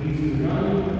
Please do not you